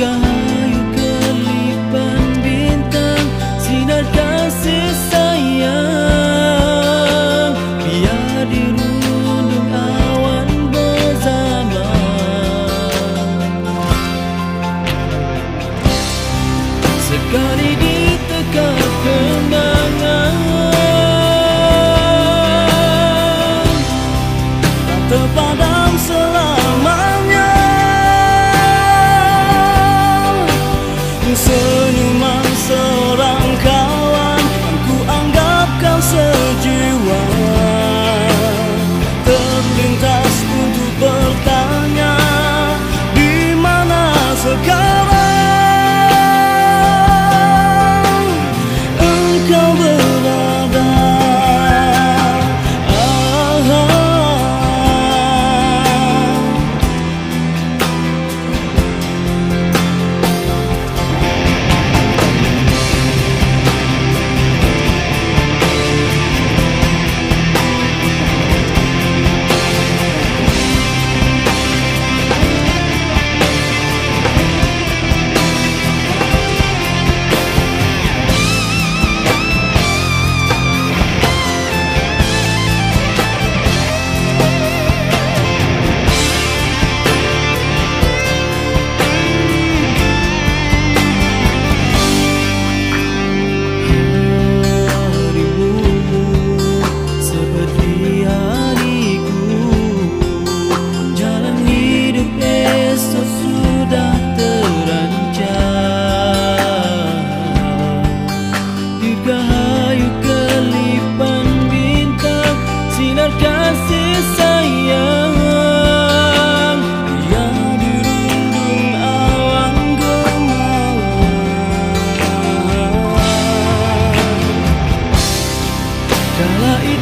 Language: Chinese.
根な